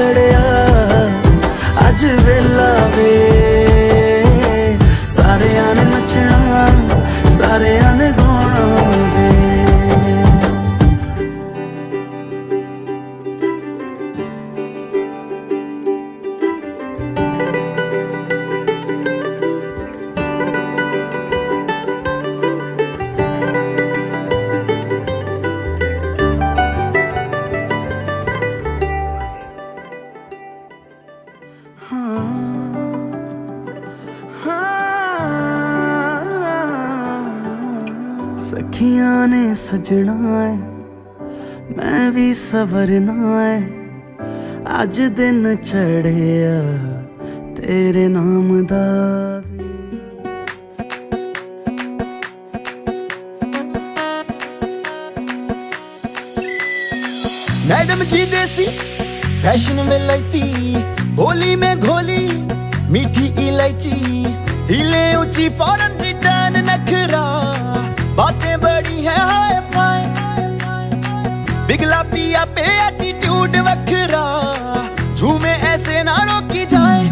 ਖੁਸ਼ੀਆਂ ਸਖੀਆਂ ਨੇ ਸਜਣਾ ਏ ਮੈਂ ਵੀ ਸਵਰਨਾ ਏ ਅੱਜ ਦਿਨ ਚੜਿਆ ਤੇਰੇ ਨਾਮ ਦਾ ਮੈਡਮ ਜੀ ਦੇਸੀ ਫੈਸ਼ਨ ਵਿੱਚ ਲਈਤੀ होली में घोली, मीठी इलायची हिले ऊँची फ़ौरन रिटर्न नखरा। बातें बड़ी है, हाय, फाय। बिगला पिया पे एटीट्यूड वखरा। झूमे ऐसे ना रोकी जाए।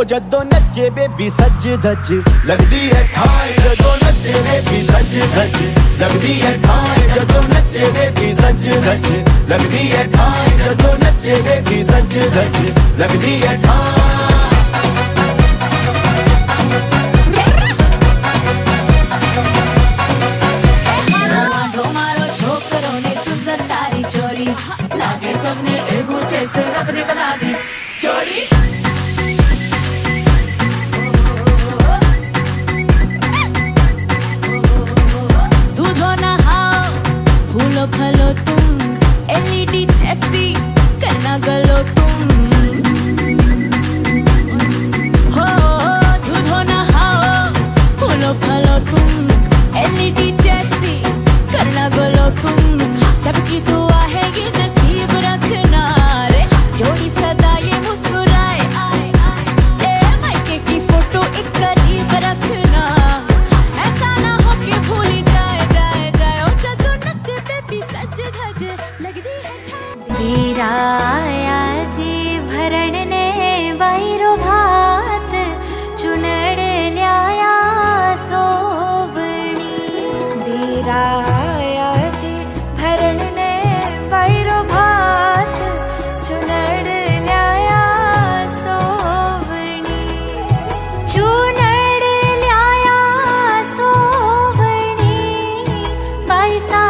ओ जदों नच्चे, बेबी सज धज। लगदी है ठाए जदों नच्चे, बेबी सज धज। लगदी है ठाए जदों नचे बेबी सज धज लगती है ठाए जदों नचे बेबी सज धज लगती है ठाए धीराया जी भर भुन्याया सोवणी। धीराया जी भर भैर भुन्याया सोवणी। चुन्याया सोवणी वैसा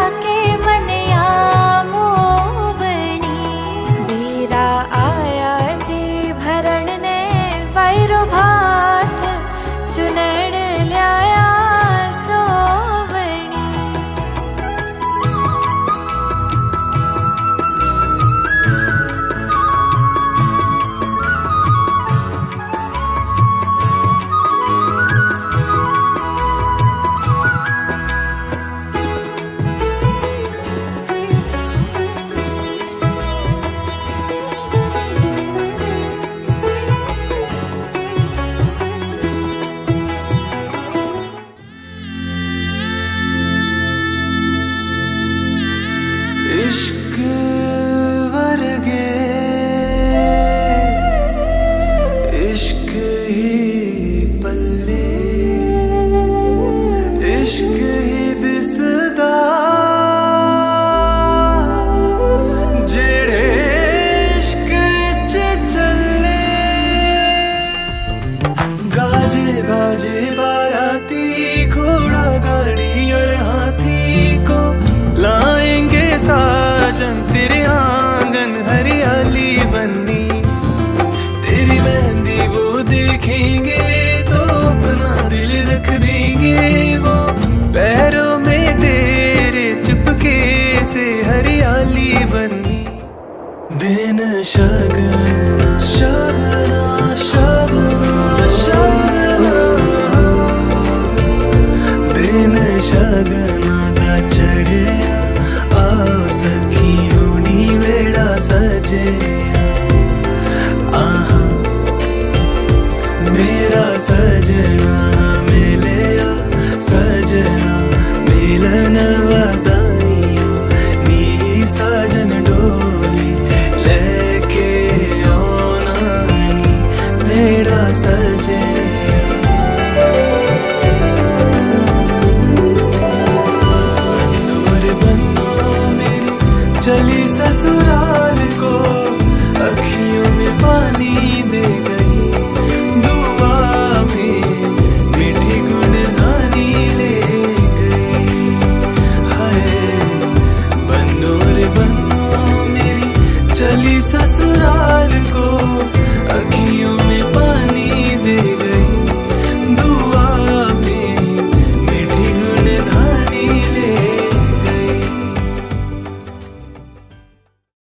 से हरियाली बनी। दिन शगना शगना शगना शगना। दिन शगना का चढ़े आ सखी होनी बेड़ा सजे आहा, मेरा सजना मिले सजना